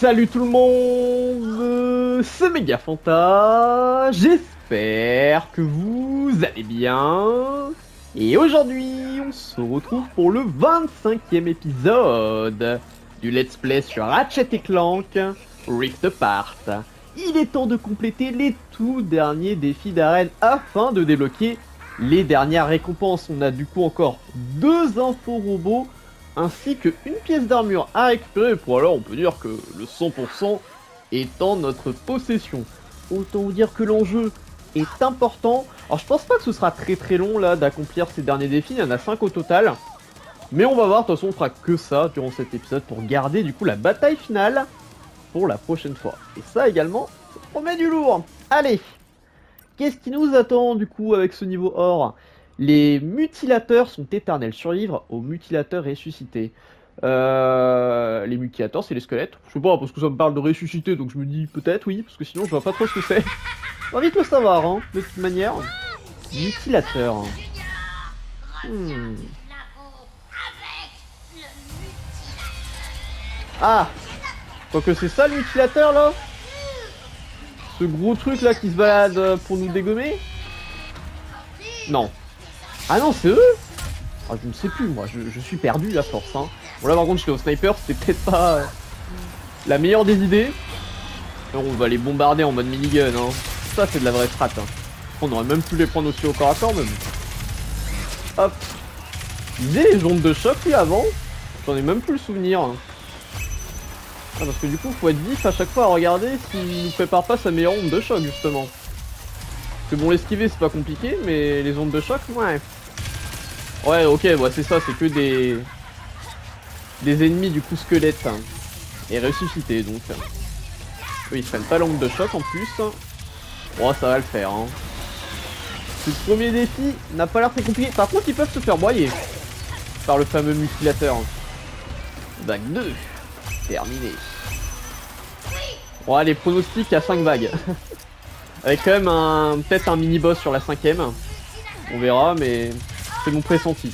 Salut tout le monde, c'est Megafanta, j'espère que vous allez bien. Et aujourd'hui, on se retrouve pour le 25e épisode du Let's Play sur Ratchet et Clank Rift Apart. Il est temps de compléter les tout derniers défis d'arène afin de débloquer les dernières récompenses. On a du coup encore deux infos robots ainsi qu'une pièce d'armure à récupérer, pour alors on peut dire que le 100% est en notre possession. Autant vous dire que l'enjeu est important. Alors je pense pas que ce sera très très long là d'accomplir ces derniers défis, il y en a 5 au total. Mais on va voir, de toute façon on fera que ça durant cet épisode pour garder du coup la bataille finale pour la prochaine fois. Et ça également, ça promet du lourd. Allez Qu'est-ce qui nous attend du coup avec ce niveau or? Les mutilateurs sont éternels, survivre aux mutilateurs ressuscités. Euh, les mutilateurs, c'est les squelettes. Je sais pas, parce que ça me parle de ressusciter, donc je me dis peut-être oui, parce que sinon je vois pas trop ce que c'est. On va vite le savoir, hein, de toute manière. Mutilateur. Hmm. Ah que c'est ça le mutilateur là? Ce gros truc là qui se balade pour nous dégommer? Non. Ah non, c'est eux ah, Je ne sais plus, moi, je, suis perdu à force. Hein. Bon là par contre j'étais au sniper, c'était peut-être pas euh, la meilleure des idées. on va les bombarder en mode minigun, hein. Ça c'est de la vraie strat. Hein. On aurait même pu les prendre aussi au corps à corps même. Hop. Il les ondes de choc lui avant J'en ai même plus le souvenir. Hein. Ah, parce que du coup faut être vif à chaque fois à regarder s'il nous prépare pas sa meilleure onde de choc justement. Parce que bon l'esquiver c'est pas compliqué mais les ondes de choc ouais. Ouais, ok, ouais, c'est ça, c'est que des... Des ennemis, du coup, squelettes. Hein. Et ressuscités, donc. Ils prennent pas l'onde de choc, en plus. Bon, ça va le faire, hein. Ce premier défi n'a pas l'air très compliqué. Par contre, ils peuvent se faire broyer. Par le fameux mutilateur. Vague 2. Terminé. Bon, allez, pronostic à 5 vagues. Avec quand même un peut-être un mini-boss sur la cinquième. On verra, mais c'est mon pressenti.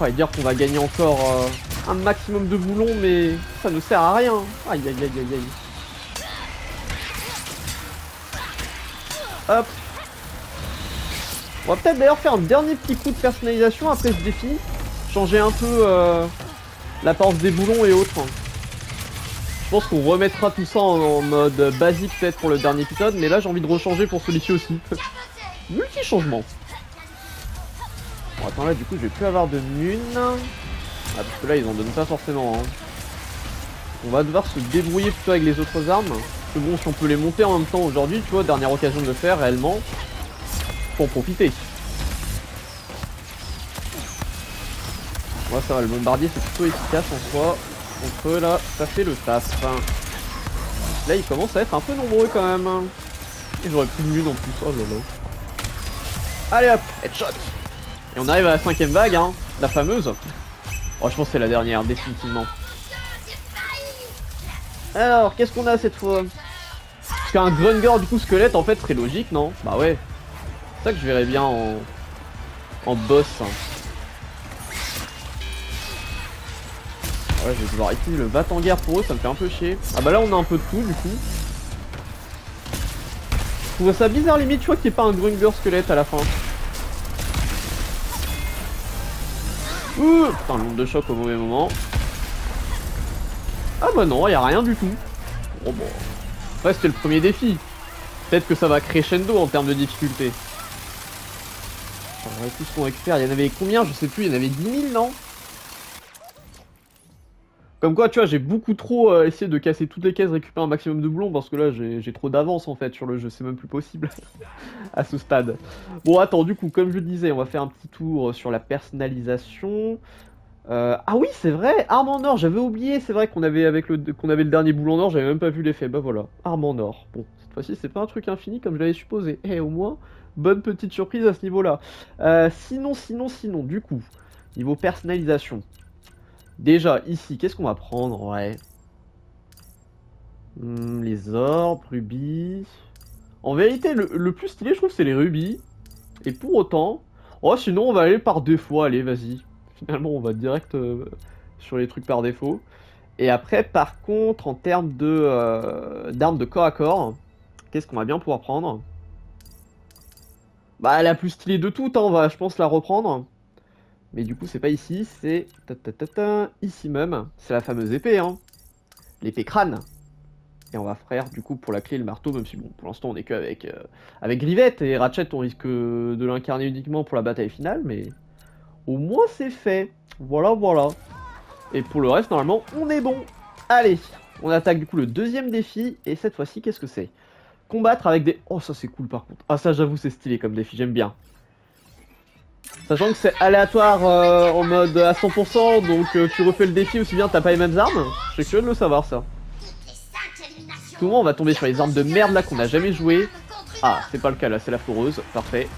On va dire qu'on va gagner encore euh, un maximum de boulons, mais ça ne sert à rien. Aïe aïe aïe aïe aïe. Hop. On va peut-être d'ailleurs faire un dernier petit coup de personnalisation après ce défi. Changer un peu euh, l'apparence des boulons et autres. Je pense qu'on remettra tout ça en, mode basique peut-être pour le dernier épisode, mais là j'ai envie de rechanger pour celui-ci aussi. Multi-changement. Bon attends là du coup je vais plus avoir de mun. Ah parce que là ils en donnent pas forcément. Hein. On va devoir se débrouiller plutôt avec les autres armes. C'est bon si on peut les monter en même temps aujourd'hui, tu vois, dernière occasion de le faire réellement. Pour profiter. Moi ça va, le bombardier c'est plutôt efficace en soi. Donc eux là, ça fait le taf. Là ils commencent à être un peu nombreux quand même. Et j'aurais plus de en plus, oh là là. Allez hop, headshot Et on arrive à la cinquième vague, hein, la fameuse. Oh je pense que c'est la dernière, définitivement. Alors, qu'est-ce qu'on a cette fois? Parce qu'un Grunger du coup squelette en fait très logique, non? Bah ouais. C'est ça que je verrais bien en, en boss. Hein. Je vais devoir utiliser le bat en guerre pour eux, ça me fait un peu chier. Ah bah là, on a un peu de tout, du coup. Je trouve ça bizarre, limite, tu vois qu'il n'y ait pas un Grunger squelette à la fin. Ouh Putain, l'onde de choc au mauvais moment. Ah bah non, il a rien du tout. Bon, bon. Ouais, c'était le premier défi. Peut-être que ça va crescendo en termes de difficulté. On ce qu'on récupère. Il y en avait combien? Je sais plus, il y en avait 10 000, non? Comme quoi, tu vois, j'ai beaucoup trop euh, essayé de casser toutes les caisses, récupérer un maximum de boulons, parce que là, j'ai trop d'avance, en fait, sur le jeu. C'est même plus possible à ce stade. Bon, attends, du coup, comme je le disais, on va faire un petit tour sur la personnalisation. Euh, ah oui, c'est vrai, arme en or, j'avais oublié, c'est vrai qu'on avait, avec le, avait le dernier boulon en or, j'avais même pas vu l'effet. Bah voilà, arme en or. Bon, cette fois-ci, c'est pas un truc infini comme je l'avais supposé. Eh, au moins, bonne petite surprise à ce niveau-là. Euh, sinon, sinon, sinon, du coup, niveau personnalisation. Déjà, ici, qu'est-ce qu'on va prendre Ouais. Hmm, les orbes, rubis. En vérité, le, plus stylé, je trouve, c'est les rubis. Et pour autant... Oh, sinon, on va aller par fois. Allez, vas-y. Finalement, on va direct euh, sur les trucs par défaut. Et après, par contre, en termes de euh, d'armes de corps à corps, qu'est-ce qu'on va bien pouvoir prendre? Bah, la plus stylée de toutes, hein, on va, je pense, la reprendre. Mais du coup, c'est pas ici, c'est ici même. C'est la fameuse épée, hein. L'épée crâne. Et on va faire, du coup, pour la clé le marteau, même si, bon, pour l'instant, on est que avec, euh, avec Grivette. Et Ratchet, on risque de l'incarner uniquement pour la bataille finale, mais au moins, c'est fait. Voilà, voilà. Et pour le reste, normalement, on est bon. Allez, on attaque du coup le deuxième défi. Et cette fois-ci, qu'est-ce que c'est? Combattre avec des... Oh, ça c'est cool par contre. Ah, ça j'avoue, c'est stylé comme défi, j'aime bien. Sachant que c'est aléatoire euh, en mode à 100%, donc euh, tu refais le défi aussi bien, t'as pas les mêmes armes. Je suis curieux de le savoir ça. Monde, on va tomber sur les armes de merde là qu'on a jamais joué. Ah, c'est pas le cas là, c'est la foreuse, parfait.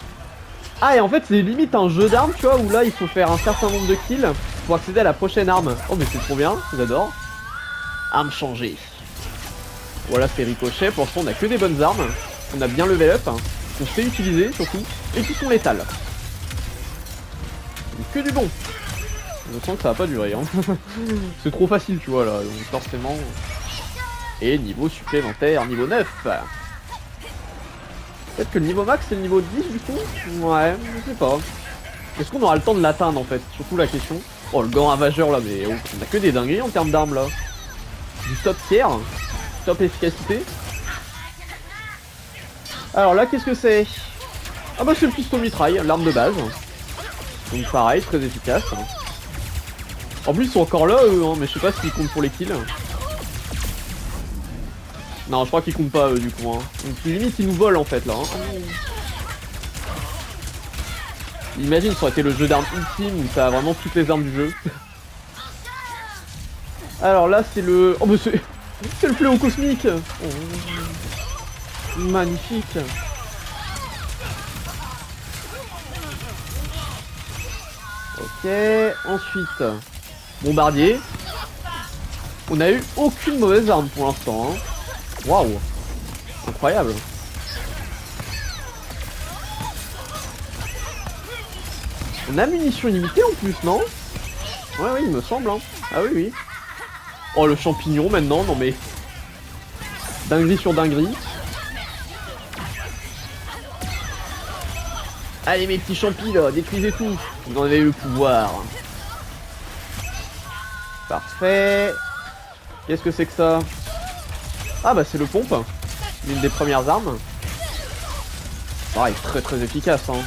Ah, et en fait, c'est limite un jeu d'armes, tu vois, où là il faut faire un certain nombre de kills pour accéder à la prochaine arme. Oh, mais c'est trop bien, j'adore. Arme changée. Voilà, c'est ricochet. Pour l'instant, on a que des bonnes armes. On a bien level up, hein, qu'on sait utiliser surtout, et qui sont létales que du bon. Je sens que ça va pas durer. Hein. c'est trop facile, tu vois, là. Donc forcément... Et niveau supplémentaire, niveau 9. Peut-être que le niveau max, c'est le niveau 10, du coup? Ouais, je sais pas. Est-ce qu'on aura le temps de l'atteindre, en fait? Surtout la question. Oh, le gant ravageur, là, mais oh, on a que des dingueries en termes d'armes, là. Du top tiers. Top efficacité. Alors là, qu'est-ce que c'est? Ah bah c'est le pistolet mitraille, l'arme de base. Donc pareil, très efficace. En plus ils sont encore là eux, hein, mais je sais pas s'ils comptent pour les kills. Non, je crois qu'ils comptent pas eux du coup. Hein. Donc limite ils nous volent en fait là. Hein. Imagine ça aurait été le jeu d'armes ultime où ça a vraiment toutes les armes du jeu. Alors là c'est le... Oh mais c'est... C'est le fléau cosmique oh. Magnifique Ok, ensuite, bombardier. On a eu aucune mauvaise arme pour l'instant. Hein. Waouh, incroyable. On a munitions limitées en plus, non? Ouais, oui, il me semble. Hein. Ah oui, oui. Oh, le champignon maintenant, non mais... Dinguerie sur dinguerie. Allez mes petits champis détruisez tout Vous en avez le pouvoir. Parfait. Qu'est-ce que c'est que ça? Ah bah c'est le pompe. L'une des premières armes. Pareil, très très efficace. Hein.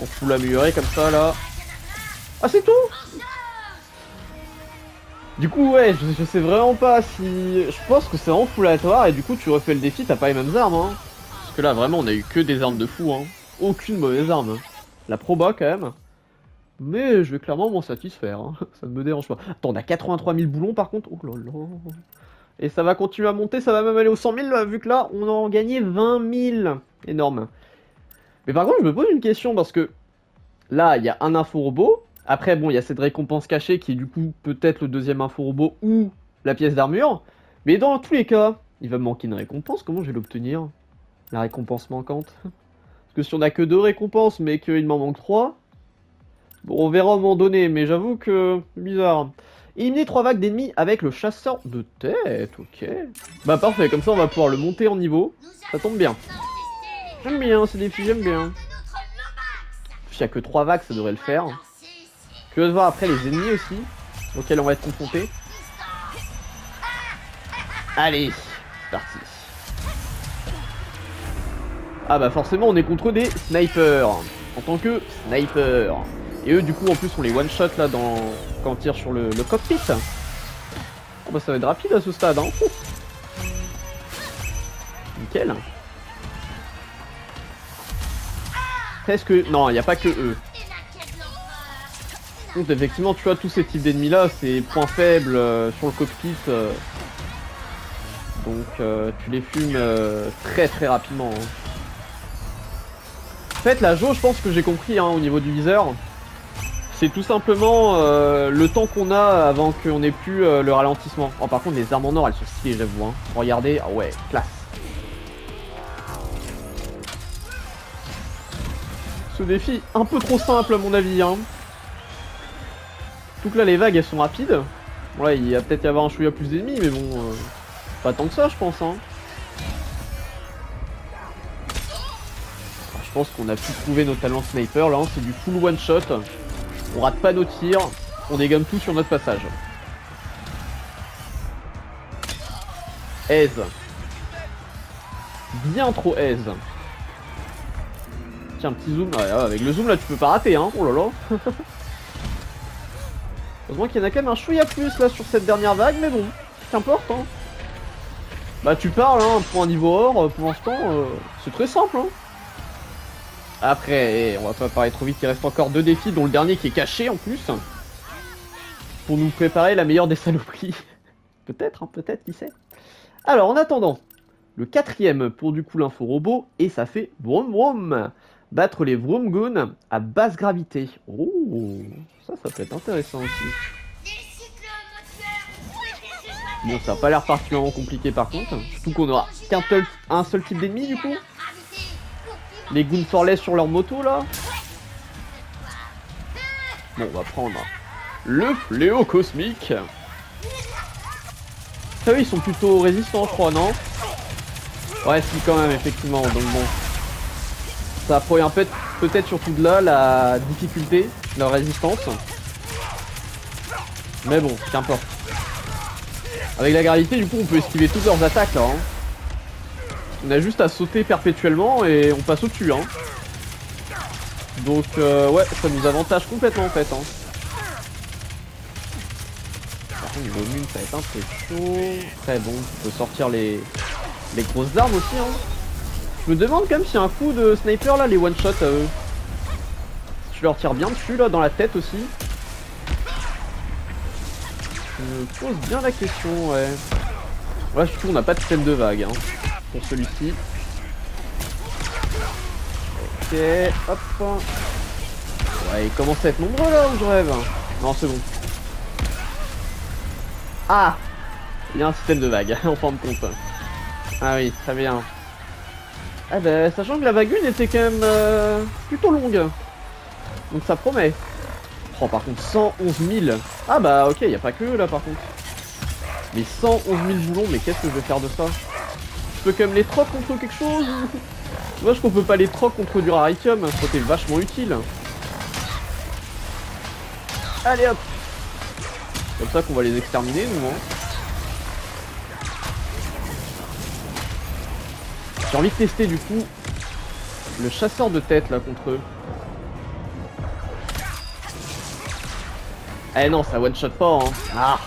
On fout l'améliorer comme ça là. Ah c'est tout Du coup ouais, je, sais vraiment pas si... Je pense que c'est vraiment full aléatoire et du coup tu refais le défi, t'as pas les mêmes armes. Hein. Parce que là vraiment on a eu que des armes de fou. Hein aucune mauvaise arme. La proba quand même. Mais je vais clairement m'en satisfaire. Hein. Ça ne me dérange pas. Attends, on a 83 000 boulons par contre. Oh là. Et ça va continuer à monter, ça va même aller aux 100 000 vu que là, on a en gagné 20 000. Énorme. Mais par contre, je me pose une question parce que là, il y a un info robot. Après, bon, il y a cette récompense cachée qui est du coup peut-être le deuxième info robot ou la pièce d'armure. Mais dans tous les cas, il va me manquer une récompense. Comment je vais l'obtenir? La récompense manquante parce que si on a que deux récompenses, mais qu'il m'en manque trois, bon, on verra un moment donné, mais j'avoue que bizarre. Éliminer trois vagues d'ennemis avec le chasseur de tête, ok. Bah parfait, comme ça on va pouvoir le monter en niveau. Ça tombe bien. J'aime bien ces défis, j'aime bien. Il n'y a que trois vagues, ça devrait le faire. Que de voir après les ennemis aussi, auxquels on va être confronté. Allez, parti. Ah bah forcément on est contre des snipers En tant que sniper Et eux du coup en plus on les one shot là dans quand on tire sur le, cockpit Oh bah ça va être rapide à ce stade hein Nickel Presque... Non il n'y a pas que eux donc effectivement tu vois tous ces types d'ennemis là c'est point faible euh, sur le cockpit euh. donc euh, tu les fumes très très rapidement hein. En fait, la jauge, je pense que j'ai compris hein, au niveau du viseur. C'est tout simplement euh, le temps qu'on a avant qu'on ait plus euh, le ralentissement. Oh, par contre, les armes en or, elles sont stylées, j'avoue. Hein. Regardez, ah ouais, classe. Ce défi, un peu trop simple à mon avis. Hein. Que là les vagues elles sont rapides. Ouais, il va peut-être y avoir un chouïa plus d'ennemis, mais bon, euh, pas tant que ça je pense. Hein. Je pense qu'on a pu trouver nos talents sniper là, hein. c'est du full one shot. On rate pas nos tirs, on dégomme tout sur notre passage. Aise. Bien trop aise. Tiens, petit zoom. avec le zoom là, tu peux pas rater, hein. Oh là là. Heureusement qu'il y en a quand même un chouïa plus là sur cette dernière vague, mais bon, qu'importe, hein. Bah, tu parles, hein, pour un niveau or, pour l'instant, euh, c'est très simple, hein. Après, eh, on va pas parler trop vite, il reste encore deux défis, dont le dernier qui est caché en plus. Pour nous préparer la meilleure des saloperies. peut-être, hein, peut-être, qui sait. Alors, en attendant, le quatrième pour du coup l'info robot, et ça fait vroom vroom Battre les vroom goon à basse gravité. Oh, ça, ça peut être intéressant aussi. Bon, ça a pas l'air particulièrement compliqué par contre. Surtout qu'on aura qu'un seul, un seul type d'ennemi du coup. Les goons forless sur leur moto là. Bon, on va prendre le fléau cosmique. Oui, ils sont plutôt résistants, je crois, non Ouais, si, quand même, effectivement. Donc bon. Ça provient peut-être surtout de là la difficulté, leur résistance. Mais bon, qu'importe. Avec la gravité, du coup, on peut esquiver toutes leurs attaques, là. Hein. On a juste à sauter perpétuellement et on passe au-dessus, hein. Donc, euh, ouais, ça nous avantage complètement, en fait, hein. niveau mine ça va être un peu chaud. Très bon, on peut sortir les, les grosses armes aussi. Hein. Je me demande quand même s'il y a un coup de sniper là, les one shot à eux. Je leur tire bien dessus là, dans la tête aussi. Je me pose bien la question, ouais. Ouais, surtout on n'a pas de scène de vague hein, pour celui-ci. Ok, hop. Ouais, il commence à être nombreux là où je rêve. Non, c'est bon. Ah Il y a un système de vague, en fin de compte. Ah oui, très bien. Ah bah, sachant que la vague 1 était quand même euh, plutôt longue. Donc ça promet. Oh, par contre, 111 000. Ah bah, ok, il a pas que là, par contre. Mais 111 000 boulons, mais qu'est-ce que je vais faire de ça? Je peux quand même les troc contre quelque chose Moi, je qu'on peut pas les troc contre du raritium. Ça serait vachement utile. Allez hop comme ça qu'on va les exterminer, nous, hein. J'ai envie de tester, du coup, le chasseur de tête, là, contre eux. Eh non, ça one-shot pas, hein. Ah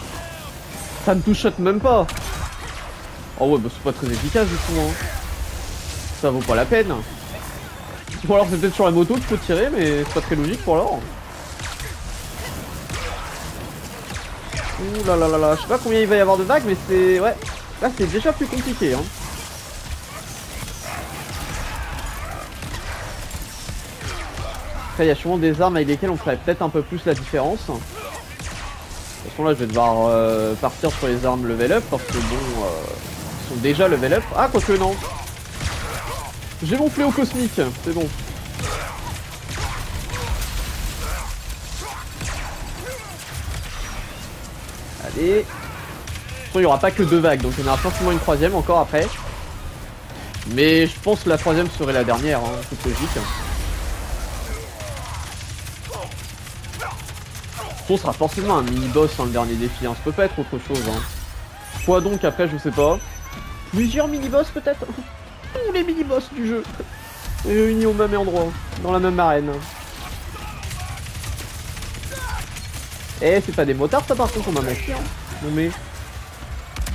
Ça ne touche même pas Oh ouais, bah c'est pas très efficace, du coup, hein. Ça vaut pas la peine. Ou alors c'est peut-être sur la moto qu'il faut tirer, mais c'est pas très logique pour l'or. Ouh là là là là, je sais pas combien il va y avoir de vagues, mais c'est... Ouais, là c'est déjà plus compliqué. Hein. Après, il y a sûrement des armes avec lesquelles on ferait peut-être un peu plus la différence. De toute façon, là, je vais devoir euh, partir sur les armes level up, parce que bon, euh, déjà level up. Ah, quoique non. J'ai mon fléau cosmique, c'est bon. Et il n'y aura pas que deux vagues, donc il y en aura forcément une troisième encore après. Mais je pense que la troisième serait la dernière, hein, c'est logique. Ce sera forcément un mini-boss hein, le dernier défi, hein. ça peut pas être autre chose. Hein. Quoi donc après, je sais pas. Plusieurs mini-boss peut-être Tous les mini-boss du jeu Réunis au même endroit, dans la même arène. Eh, c'est pas des motards ça par contre, on m'a menti. Non mais.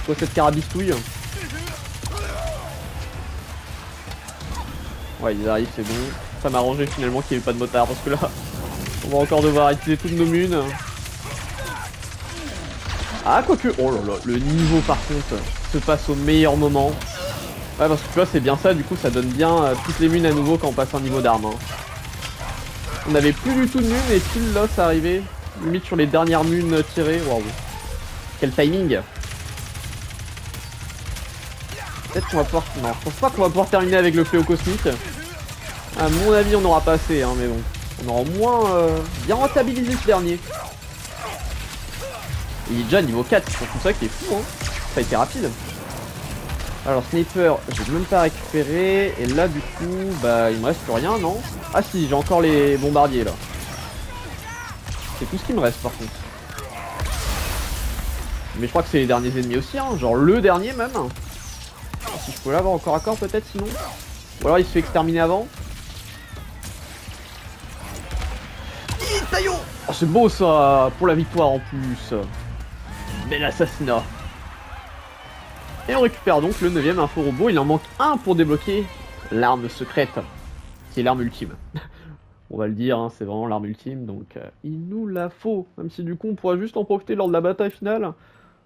Quoi cette carabistouille Ouais, ils arrivent, c'est bon. Ça m'a arrangé finalement qu'il n'y ait pas de motard parce que là, on va encore devoir utiliser toutes nos munes. Ah, quoique. Oh là là, le niveau par contre se passe au meilleur moment. Ouais, parce que tu vois, c'est bien ça, du coup, ça donne bien euh, toutes les munes à nouveau quand on passe un niveau d'arme. Hein. On avait plus du tout de munes et pile là, ça arrivait. Limite sur les dernières munes tirées. Waouh. Quel timing. Peut-être qu'on va pouvoir... Non, je pense pas qu'on va pouvoir terminer avec le fléau cosmique. À mon avis, on n'aura pas assez, hein, mais bon. On aura au moins euh, bien rentabilisé ce dernier. Il est déjà niveau 4, c'est pour ça qu'il est fou, hein. Ça a été rapide. Alors sniper, j'ai même pas récupéré. Et là du coup, bah il me reste plus rien, non? Ah si, j'ai encore les bombardiers là. C'est tout ce qui me reste par contre. Mais je crois que c'est les derniers ennemis aussi, hein. genre le dernier même. Si je peux l'avoir encore à corps peut-être sinon. Ou alors il se fait exterminer avant. Oh, c'est beau ça, pour la victoire en plus. Bel assassinat. Et on récupère donc le 9ème info robot. Il en manque un pour débloquer l'arme secrète, qui est l'arme ultime. on va le dire, hein, c'est vraiment l'arme ultime, donc euh, il nous la faut. Même si du coup on pourra juste en profiter lors de la bataille finale.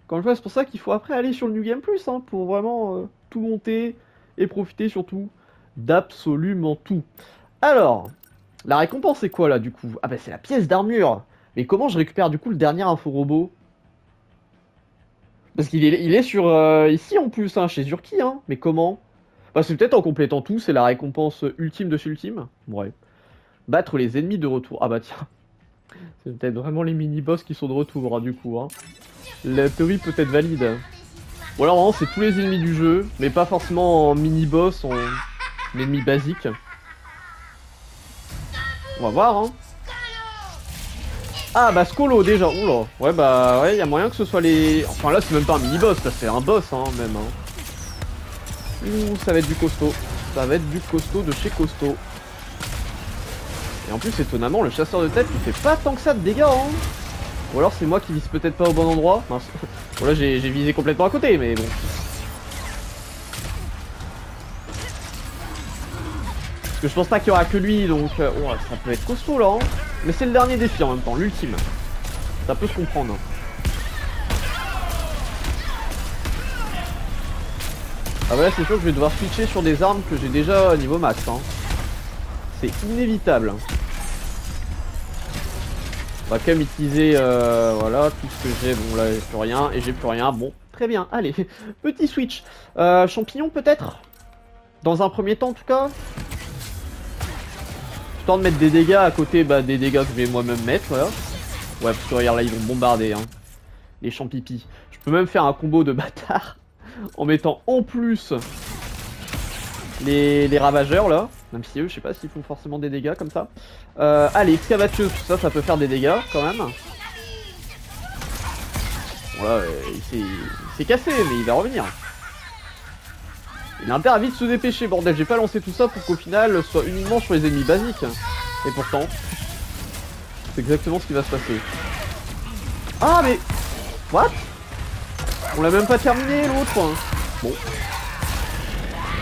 Quand je vois, c'est pour ça qu'il faut après aller sur le New Game Plus, hein, pour vraiment euh, tout monter et profiter surtout d'absolument tout. Alors, la récompense c'est quoi là du coup? Ah bah c'est la pièce d'armure Mais comment je récupère du coup le dernier info robot? Parce qu'il est, il est sur euh, ici en plus, hein, chez Zurki, hein. Mais comment? Bah c'est peut-être en complétant tout, c'est la récompense ultime de ultime. Ouais. Battre les ennemis de retour. Ah bah tiens. C'est peut-être vraiment les mini-boss qui sont de retour hein, du coup. Hein. La théorie peut être valide. Ou alors c'est tous les ennemis du jeu, mais pas forcément en mini-boss, en ennemi basique. On va voir, hein. Ah, bah Skolo déjà, oula. Ouais, bah ouais, y a moyen que ce soit les... Enfin là, c'est même pas un mini-boss, là, c'est un boss, hein, même. Hein. Ouh, ça va être du costaud. Ça va être du costaud de chez costaud. Et en plus, étonnamment, le chasseur de tête, il fait pas tant que ça de dégâts, hein. Ou alors c'est moi qui vise peut-être pas au bon endroit. Bon là, j'ai visé complètement à côté, mais bon. Que je pense pas qu'il y aura que lui, donc euh, ça peut être costaud là. Hein. Mais c'est le dernier défi en même temps, l'ultime. Ça peut se comprendre. Ah bah là c'est sûr que je vais devoir switcher sur des armes que j'ai déjà niveau max. Hein. C'est inévitable. On va quand même utiliser euh, voilà, tout ce que j'ai. Bon là j'ai plus rien et j'ai plus rien. Bon, très bien. Allez, petit switch. Euh, champignon peut-être? Dans un premier temps en tout cas? Histoire de mettre des dégâts à côté bah, des dégâts que je vais moi-même mettre, voilà. Ouais, parce que regarde là, ils vont bombarder, hein. Les champipis. Je peux même faire un combo de bâtard en mettant en plus les, ravageurs, là. Même si eux, je sais pas s'ils font forcément des dégâts comme ça. Euh, allez, excavateuse, tout ça, ça peut faire des dégâts, quand même. Voilà, il s'est cassé, mais il va revenir. Il a intérêt à vite se dépêcher, bordel. J'ai pas lancé tout ça pour qu'au final, soit uniquement sur les ennemis basiques. Et pourtant, c'est exactement ce qui va se passer. Ah, mais... What? On l'a même pas terminé, l'autre. Hein. Bon.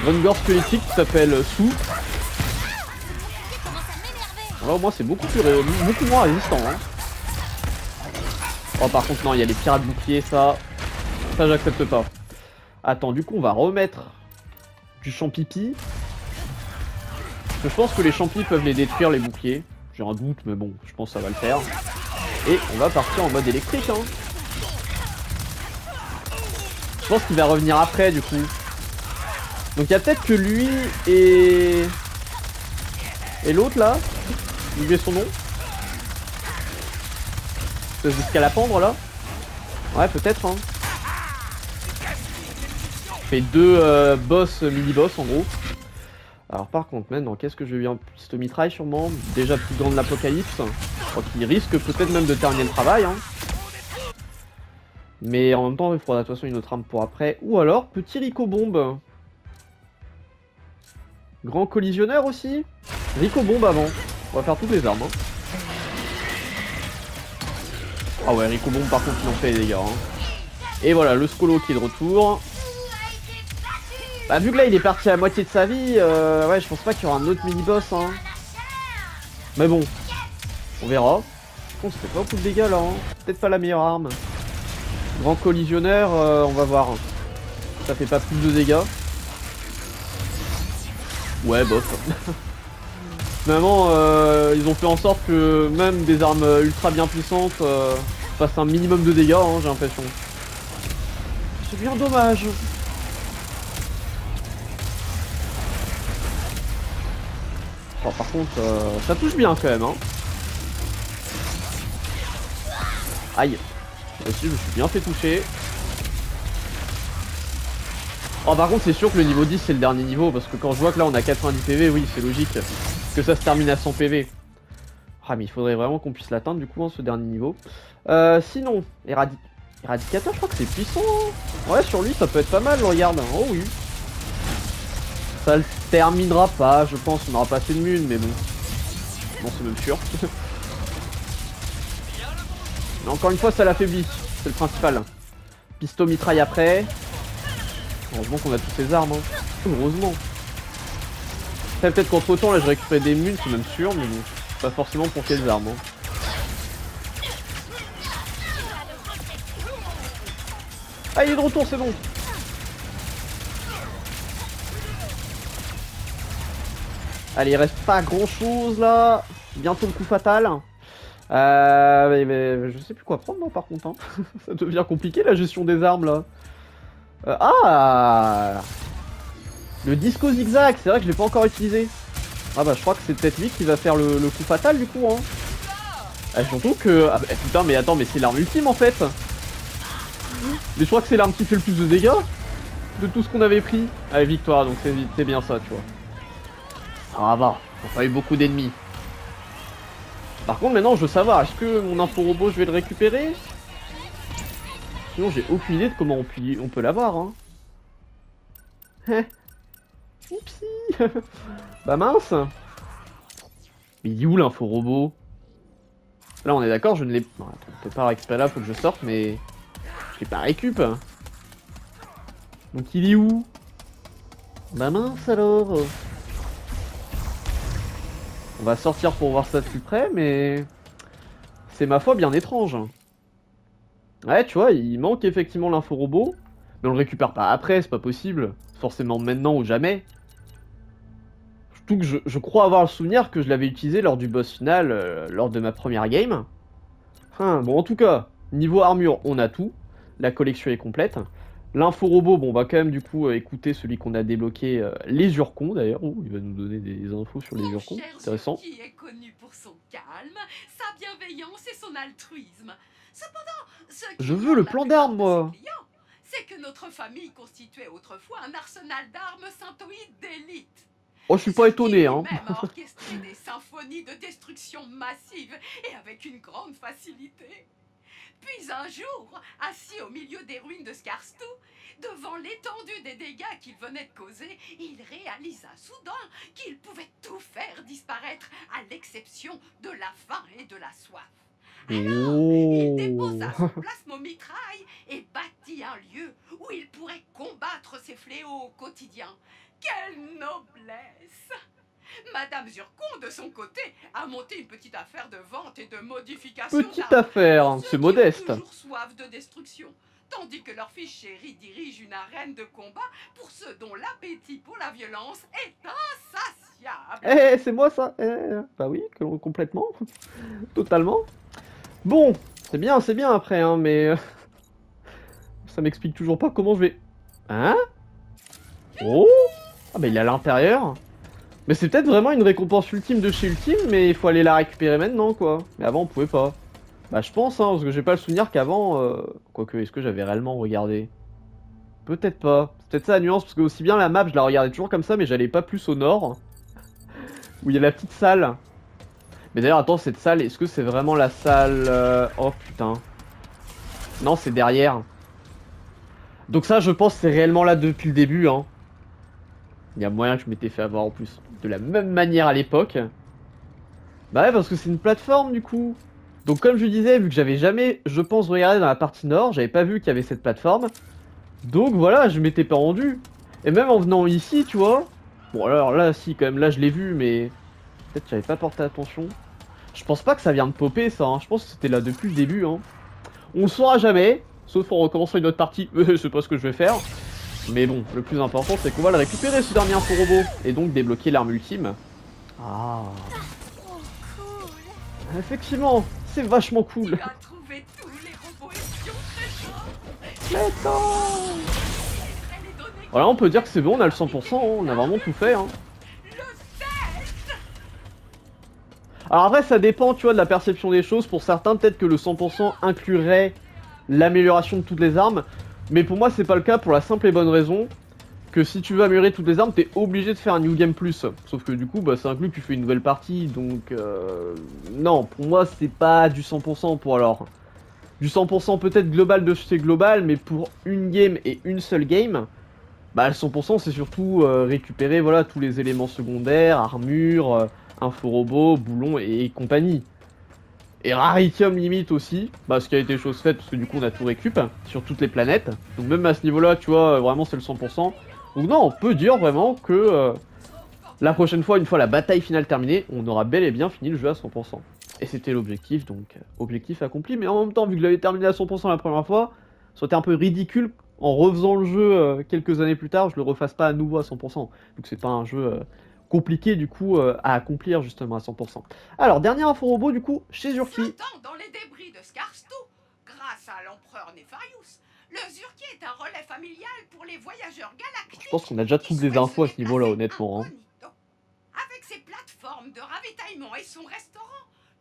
Vengor squelettique qui s'appelle Sou. Là, au moins, c'est beaucoup, plus beaucoup moins résistant. Hein. Oh, par contre, non, il y a les pirates boucliers, ça... Ça, j'accepte pas. Attends, du coup, on va remettre du champipi. Je pense que les champis peuvent les détruire, les boucliers. J'ai un doute, mais bon, je pense que ça va le faire. Et on va partir en mode électrique. Hein. Je pense qu'il va revenir après, du coup. Donc il y a peut-être que lui et... Et l'autre, là. J'ai son nom. Jusqu'à la pendre, là. Ouais, peut-être, hein fait deux euh, boss, mini-boss en gros. Alors par contre maintenant, qu'est-ce que je vais lui en piste mitraille sûrement Déjà plus grand de l'apocalypse. Je crois qu'il risque peut-être même de terminer le travail. Hein. Mais en même temps, il faudra de toute façon une autre arme pour après. Ou alors, petit Rico Bombe. Grand collisionneur aussi. Rico Bombe avant. On va faire toutes les armes. Hein. Ah ouais, Rico Bombe par contre il en fait les dégâts. Hein. Et voilà, le Skolo qui est de retour. Bah vu que là il est parti à moitié de sa vie, euh, ouais je pense pas qu'il y aura un autre mini-boss hein. Mais bon, on verra. Bon, ça fait pas beaucoup de dégâts là, hein. peut-être pas la meilleure arme. Grand collisionneur, euh, on va voir. Ça fait pas plus de dégâts. Ouais, bof. Finalement, euh, ils ont fait en sorte que même des armes ultra bien puissantes fassent un minimum de dégâts, hein, j'ai l'impression. C'est bien dommage. Par contre, euh, ça touche bien quand même. Hein. Aïe. Je me suis bien fait toucher. Oh, par contre, c'est sûr que le niveau 10 c'est le dernier niveau parce que quand je vois que là on a 90 PV, oui, c'est logique que ça se termine à 100 PV. Ah, mais il faudrait vraiment qu'on puisse l'atteindre du coup, hein, ce dernier niveau. Euh, sinon, Éradicateur, je crois que c'est puissant. Hein. Ouais, sur lui, ça peut être pas mal, regarde. Oh oui. Ça le terminera pas, je pense. On aura pas assez de mun, mais bon. Non, c'est même sûr. mais encore une fois, ça l'affaiblit. C'est le principal. Pisto mitraille après. Heureusement qu'on a toutes ces armes. Hein. Heureusement. Peut-être qu'entre temps, là, je récupère des mules, c'est même sûr, mais bon. Pas forcément pour quelles armes. Hein. Ah, il est de retour, c'est bon. Allez, il reste pas grand chose là. Bientôt le coup fatal. Euh, mais, je sais plus quoi prendre moi par contre. Hein. Ça devient compliqué la gestion des armes là. Euh, ah Le disco zigzag, c'est vrai que je l'ai pas encore utilisé. Ah bah je crois que c'est peut-être lui qui va faire le, coup fatal du coup. Hein. Ah, surtout que... Ah bah, putain mais attends mais c'est l'arme ultime en fait. Mais je crois que c'est l'arme qui fait le plus de dégâts de tout ce qu'on avait pris. Allez victoire donc c'est bien ça tu vois. Ça va, on a pas eu beaucoup d'ennemis. Par contre maintenant je veux savoir, est-ce que mon info robot je vais le récupérer? Sinon j'ai aucune idée de comment on, peut, l'avoir hein. Oupsie. Bah mince. Mais il est où l'info robot? Là on est d'accord, je ne l'ai... pas... on peut pas récupérer là, faut que je sorte, mais... Je l'ai pas récup. Donc il est où? Bah mince alors On va sortir pour voir ça de plus près, mais... C'est ma foi bien étrange. Ouais, tu vois, il manque effectivement l'info robot, mais on le récupère pas après, c'est pas possible. Forcément maintenant ou jamais que je, crois avoir le souvenir que je l'avais utilisé lors du boss final, euh, lors de ma première game. Hein, bon, en tout cas, niveau armure, on a tout. La collection est complète. L'info robot, bon, on va quand même du coup euh, écouter celui qu'on a débloqué, euh, les Urcons d'ailleurs. Oh, il va nous donner des infos sur les Urcons, intéressant. Qui est connu pour son calme, sa bienveillance et son altruisme. Cependant, je veux le plan d'armes, moi. C'est que notre famille constituait autrefois un arsenal d'armes synthoïdes d'élite. Oh, je suis pas étonné, hein. même a orchestré des symphonies de destruction massive et avec une grande facilité. Puis un jour, assis au milieu des ruines de Skarstu, devant l'étendue des dégâts qu'il venait de causer, il réalisa soudain qu'il pouvait tout faire disparaître, à l'exception de la faim et de la soif. Alors, il déposa son plasmomitraille et bâtit un lieu où il pourrait combattre ses fléaux au quotidien. Quelle noblesse Madame Zurcon, de son côté, a monté une petite affaire de vente et de modification. Petite affaire, c'est modeste. toujours soif de destruction. Tandis que leur fils chéri dirige une arène de combat pour ceux dont l'appétit pour la violence est insatiable. Eh, c'est moi ça eh, Bah oui, complètement. Totalement. Bon, c'est bien, c'est bien après, hein, mais... Euh, ça m'explique toujours pas comment je vais... Hein? Oh? Ah bah il est à l'intérieur. Mais c'est peut-être vraiment une récompense ultime de chez Ultime, mais il faut aller la récupérer maintenant, quoi. Mais avant, on pouvait pas. Bah je pense, hein, parce que j'ai pas le souvenir qu'avant... Euh... Quoique, est-ce que j'avais réellement regardé? Peut-être pas. C'est peut-être ça la nuance, parce que aussi bien la map, je la regardais toujours comme ça, mais j'allais pas plus au nord. Où il y a la petite salle. Mais d'ailleurs, attends, cette salle, est-ce que c'est vraiment la salle... Euh, oh putain. Non, c'est derrière. Donc ça, je pense, c'est réellement là depuis le début, hein. Il y a moyen que je m'étais fait avoir en plus de la même manière à l'époque. Bah ouais, parce que c'est une plateforme du coup. Donc comme je disais, vu que j'avais jamais, je pense, regardé dans la partie nord, j'avais pas vu qu'il y avait cette plateforme. Donc voilà, je m'étais pas rendu. Et même en venant ici, tu vois. Bon alors là, si, quand même, là je l'ai vu, mais... Peut-être que j'avais pas porté attention. Je pense pas que ça vient de popper ça, hein. je pense que c'était là depuis le début. Hein. On le saura jamais, sauf en recommençant une autre partie. je sais pas ce que je vais faire. Mais bon, le plus important c'est qu'on va le récupérer ce dernier info robot et donc débloquer l'arme ultime. Ah. Effectivement, c'est vachement cool. Voilà, on peut dire que c'est bon, on a le 100%, hein. on a vraiment tout fait. Hein. Alors après, ça dépend, tu vois, de la perception des choses. Pour certains, peut-être que le 100% inclurait l'amélioration de toutes les armes. Mais pour moi, c'est pas le cas pour la simple et bonne raison que si tu veux améliorer toutes les armes, t'es obligé de faire un New Game Plus. Sauf que du coup, bah, ça inclut que tu fais une nouvelle partie, donc... Euh... Non, pour moi, c'est pas du 100% pour alors... Du 100% peut-être global de chez global, mais pour une game et une seule game, bah le 100% c'est surtout euh, récupérer voilà tous les éléments secondaires, armure, euh, info-robot, boulon et, compagnie. Et Raritium limite aussi, bah ce qui a été chose faite parce que du coup on a tout récup sur toutes les planètes. Donc même à ce niveau-là, tu vois, vraiment c'est le 100%. Donc non, on peut dire vraiment que euh, la prochaine fois, une fois la bataille finale terminée, on aura bel et bien fini le jeu à 100%. Et c'était l'objectif, donc euh, objectif accompli. Mais en même temps, vu que je l'avais terminé à 100% la première fois, ça aurait un peu ridicule en refaisant le jeu euh, quelques années plus tard, je le refasse pas à nouveau à 100%. Donc c'est pas un jeu compliqué du coup à accomplir justement à 100%. Alors, dernier info robot du coup, chez Zurki. dans les débris de grâce à l'empereur Nefarius, le Zurki est un relais familial pour les voyageurs galactiques. Je pense qu'on a déjà toutes les infos à ce niveau-là, honnêtement. Hein. Avec ses plateformes de ravitaillement et son restaurant,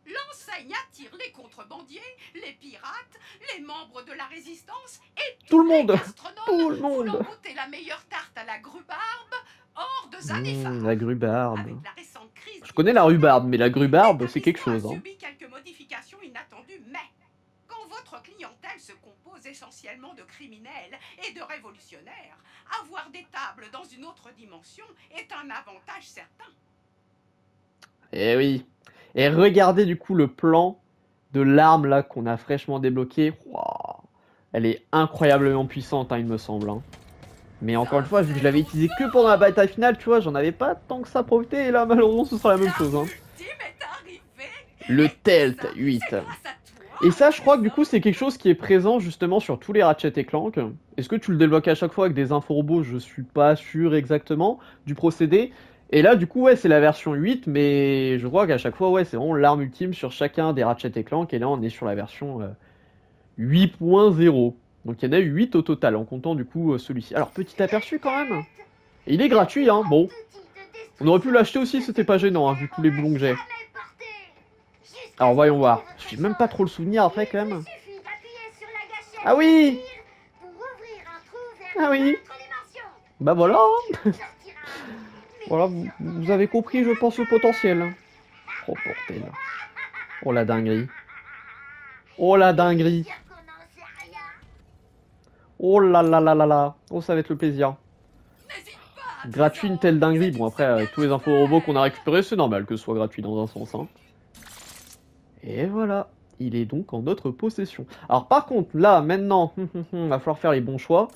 l'enseigne attire les contrebandiers, les pirates, les membres de la résistance et tout le monde. Tout le monde. la meilleure tarte à la grubarbe hors de. Mmh, la grubarbe. Je connais la rhubarbe, mais la grubarbe, c'est quelque chose. Hein. quelques modifications inattendues, mais quand votre clientèle se compose essentiellement de criminels et de révolutionnaires, avoir des tables dans une autre dimension est un avantage certain. Eh oui. Et regardez du coup le plan de l'arme là qu'on a fraîchement débloqué. Elle est incroyablement puissante, hein, il me semble. Hein. Mais encore une fois, vu que je l'avais utilisé que pendant la bataille finale, tu vois, j'en avais pas tant que ça profité. Et là, malheureusement, ce sera la même chose. Hein. Le Telt 8. Et ça, je crois que du coup, c'est quelque chose qui est présent justement sur tous les Ratchet et Clank. Est-ce que tu le débloques à chaque fois avec des infos robots? Je suis pas sûr exactement du procédé. Et là, du coup, ouais, c'est la version 8, mais je crois qu'à chaque fois, ouais, c'est vraiment l'arme ultime sur chacun des Ratchet et Clank. Et là, on est sur la version 8.0. Donc il y en a eu 8 au total, en comptant du coup euh, celui-ci. Alors, petit aperçu quand même. il est gratuit, hein, bon. On aurait pu l'acheter aussi, c'était pas gênant, hein, vu tous les boulons que j'ai. Alors voyons voir. Je même pas trop le souvenir après quand même. Ah oui Ah oui Bah voilà Voilà, vous, avez compris, je pense, le potentiel. Oh bordel. Oh la dinguerie. Oh la dinguerie. Oh là là là là là. Oh ça va être le plaisir. Gratuit une telle dinguerie. Bon après, avec tous les infos robots qu'on a récupérés, c'est normal que ce soit gratuit dans un sens. Hein. Et voilà, il est donc en notre possession. Alors par contre, là, maintenant, il va falloir faire les bons choix.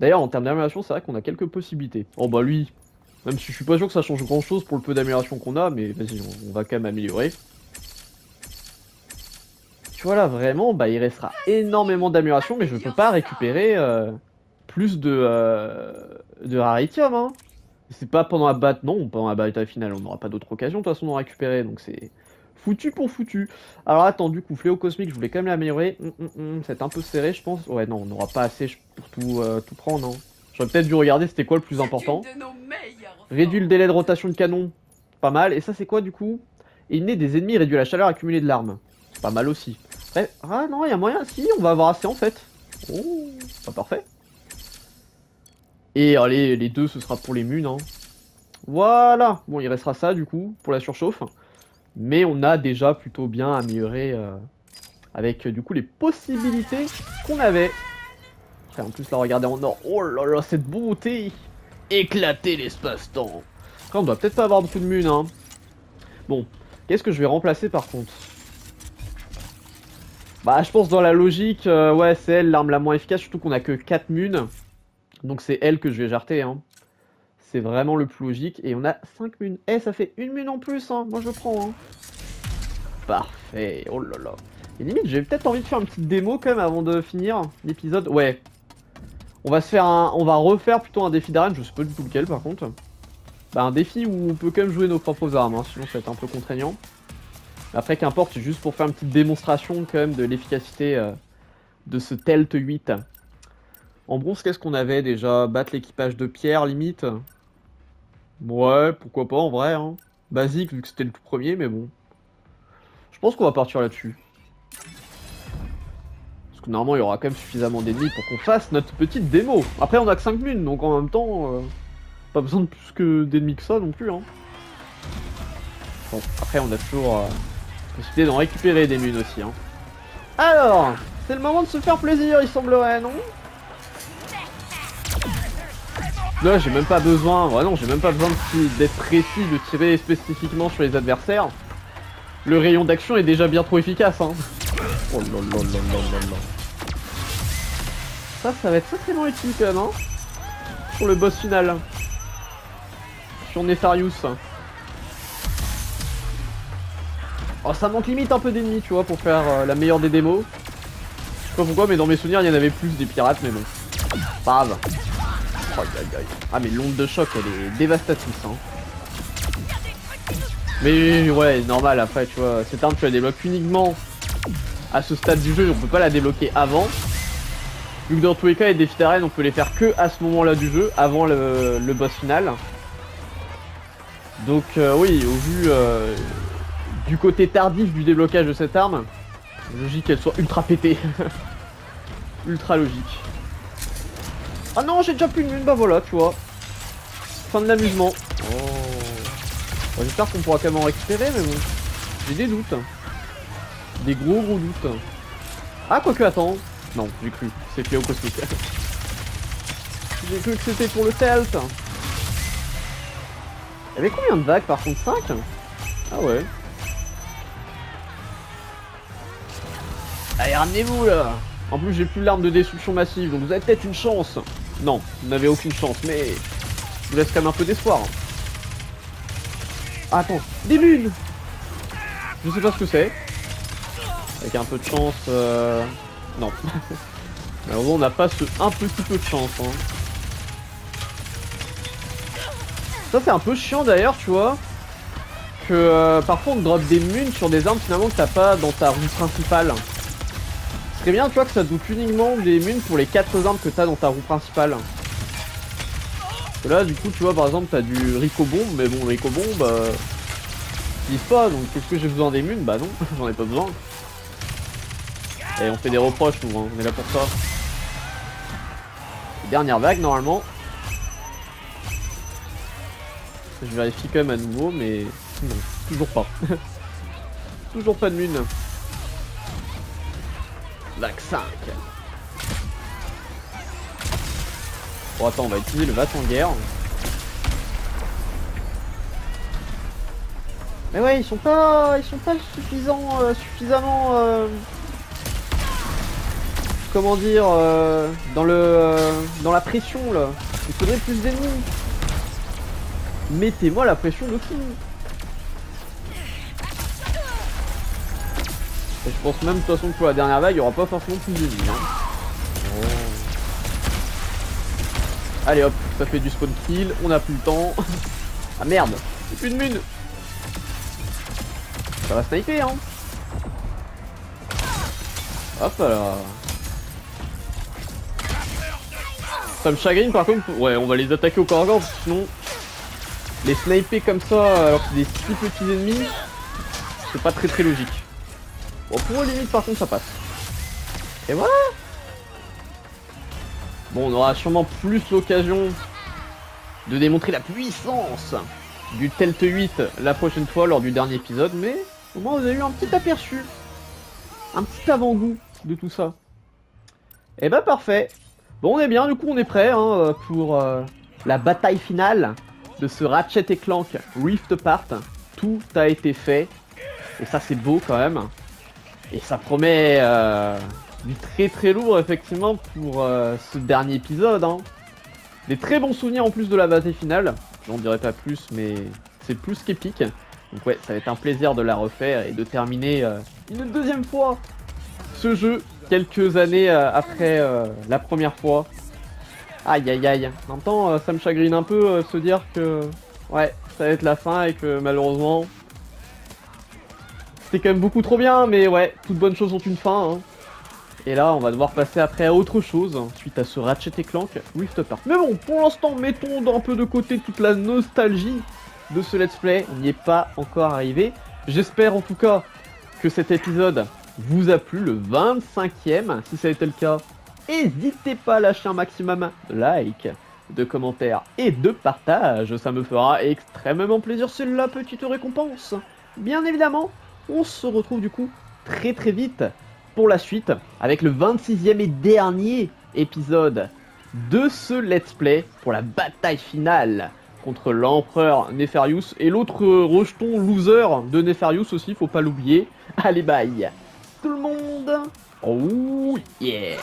D'ailleurs, en termes d'amélioration, c'est vrai qu'on a quelques possibilités. Oh bah lui, même si je suis pas sûr que ça change grand chose pour le peu d'amélioration qu'on a, mais vas-y, on, va quand même améliorer. Tu vois là, vraiment, bah il restera énormément d'amélioration, mais je peux pas récupérer euh, plus de, euh, de raritium, hein. C'est pas pendant la bataille, non, pendant la bataille finale, on n'aura pas d'autre occasion de toute façon d'en récupérer, donc c'est foutu pour foutu. Alors attends, du coup, Fléau Cosmique, je voulais quand même l'améliorer. Hum, hum, hum, c'est un peu serré, je pense. Ouais, non, on n'aura pas assez pour tout, euh, tout prendre. hein. J'aurais peut-être dû regarder c'était quoi le plus important. Réduit le délai de rotation de canon. Pas mal. Et ça, c'est quoi du coup? Éliminer des ennemis réduit la chaleur accumulée de l'arme. Pas mal aussi. Ah non, il y a moyen. Si, on va avoir assez en fait. Oh, pas parfait. Et allez, les deux, ce sera pour les munes. Hein. Voilà. Bon, il restera ça du coup pour la surchauffe. Mais on a déjà plutôt bien amélioré euh, avec du coup les possibilités qu'on avait. Après, en plus, la regarder en or. Oh là là, cette beauté Éclater l'espace-temps on doit peut-être pas avoir beaucoup de munes, hein. Bon, qu'est-ce que je vais remplacer par contre? Bah, je pense dans la logique, euh, ouais, c'est elle l'arme la moins efficace, surtout qu'on a que 4 munes. Donc c'est elle que je vais jarter, hein. C'est vraiment le plus logique. Et on a 5 munes. Eh, ça fait une mune en plus, hein. Moi, je prends, hein. Parfait. Oh là là. Et limite, j'ai peut-être envie de faire une petite démo quand même avant de finir l'épisode. Ouais. On va se faire un... On va refaire plutôt un défi d'arène. Je sais pas du tout lequel, par contre. Bah, un défi où on peut quand même jouer nos propres armes. Hein. Sinon, ça va être un peu contraignant. Après, qu'importe, juste pour faire une petite démonstration quand même de l'efficacité euh, de ce Telt 8. En bronze, qu'est-ce qu'on avait déjà? Battre l'équipage de pierre, limite? Ouais, pourquoi pas en vrai. Hein. Basique vu que c'était le tout premier, mais bon. Je pense qu'on va partir là-dessus. Parce que normalement, il y aura quand même suffisamment d'ennemis pour qu'on fasse notre petite démo. Après, on a que 5 lunes, donc en même temps, euh, pas besoin de plus que d'ennemis que ça non plus. Hein. Bon, après, on a toujours euh, possibilité d'en récupérer des lunes aussi. Hein. Alors, c'est le moment de se faire plaisir, il semblerait, non? Là, j'ai même pas besoin, vraiment, j'ai même pas besoin d'être précis, de tirer spécifiquement sur les adversaires. Le rayon d'action est déjà bien trop efficace, hein. Oh là Ça, ça va être sacrément utile quand même, hein. Pour le boss final. Sur Nefarius. Oh, ça manque limite un peu d'ennemis, tu vois, pour faire euh, la meilleure des démos. Je sais pas pourquoi, mais dans mes souvenirs, il y en avait plus des pirates, mais bon. Pas grave. Ah mais l'onde de choc elle est dévastatrice hein. Mais ouais normal après tu vois cette arme tu la débloques uniquement à ce stade du jeu on peut pas la débloquer avant Vu que dans tous les cas les défis d'arène on peut les faire que à ce moment là du jeu avant le, boss final Donc euh, oui au vu euh, du côté tardif du déblocage de cette arme Logique qu'elle soit ultra pétée Ultra logique ah non, j'ai déjà plus de lune, bah voilà, tu vois. Fin de l'amusement. Oh. J'espère qu'on pourra quand même en récupérer, mais bon. J'ai des doutes. Des gros gros doutes. Ah, quoique, attends. Non, j'ai cru. C'est Cléo Cosmic. j'ai cru que c'était pour le stealth. Il y avait combien de vagues par contre? 5 Ah ouais. Allez, ramenez-vous là En plus, j'ai plus l'arme de destruction massive, donc vous avez peut-être une chance. Non, vous n'avez aucune chance, mais je vous laisse quand même un peu d'espoir. Ah, attends, des lunes Je sais pas ce que c'est. Avec un peu de chance, euh... Non. Alors on n'a pas ce un petit peu de chance. Hein. Ça c'est un peu chiant d'ailleurs, tu vois. Que euh, parfois on drop des munes sur des armes finalement que t'as pas dans ta roue principale. Ce serait bien, tu vois, que ça doute uniquement des munes pour les 4 armes que t'as dans ta roue principale. là, du coup, tu vois, par exemple, t'as du Rico Bomb, mais bon, Rico Bomb, euh, vise pas, donc qu'est-ce que j'ai besoin des munes? Bah non, j'en ai pas besoin. Et on fait des reproches, nous, hein, on est là pour ça. Dernière vague, normalement. Je vérifie quand même à nouveau, mais non, toujours pas. toujours pas de mune. Vague 5. Bon attends, on va utiliser le en guerre. Mais ouais, ils sont pas, ils sont pas suffisants, euh, suffisamment, euh, comment dire, euh, dans le, dans la pression là. Il faudrait plus d'ennemis. Mettez-moi la pression de fou. Je pense même de toute façon que pour la dernière vague, il n'y aura pas forcément plus de vie. Hein. Oh. Allez hop, ça fait du spawn kill, on a plus le temps. ah merde, plus de mune Ça va sniper hein Hop là Ça me chagrine par contre, ouais on va les attaquer au corps à corps sinon les sniper comme ça alors que c'est des si petits ennemis, c'est pas très très logique. Bon, pour limite, par contre, ça passe. Et voilà Bon, on aura sûrement plus l'occasion de démontrer la puissance du Telt 8 la prochaine fois lors du dernier épisode, mais au moins vous avez eu un petit aperçu, un petit avant-goût de tout ça. Et eh bah ben, parfait. Bon, on est bien, du coup on est prêt hein, pour euh, la bataille finale de ce Ratchet et Clank Rift Apart. Tout a été fait, et ça c'est beau quand même. Et ça promet euh, du très très lourd effectivement pour euh, ce dernier épisode. Hein. Des très bons souvenirs en plus de la bataille finale. J'en dirai pas plus mais c'est plus qu'épique. Donc ouais, ça va être un plaisir de la refaire et de terminer euh, une deuxième fois ce jeu quelques années après la première fois. Aïe aïe aïe. En même temps, ça me chagrine un peu se dire que ouais, ça va être la fin et que malheureusement c'était quand même beaucoup trop bien, mais ouais, toutes bonnes choses ont une fin. Hein. Et là, on va devoir passer après à autre chose, suite à ce Ratchet et Clank Rift Apart. Mais bon, pour l'instant, mettons un peu de côté toute la nostalgie de ce let's play. On n'y est pas encore arrivé. J'espère en tout cas que cet épisode vous a plu, le 25e. Si ça a été le cas, n'hésitez pas à lâcher un maximum de likes, de commentaires et de partages. Ça me fera extrêmement plaisir, c'est la petite récompense. Bien évidemment, on se retrouve du coup très très vite pour la suite avec le 26e et dernier épisode de ce let's play pour la bataille finale contre l'empereur Nefarius et l'autre rejeton loser de Nefarius aussi, faut pas l'oublier. Allez bye. Tout le monde. Oh yeah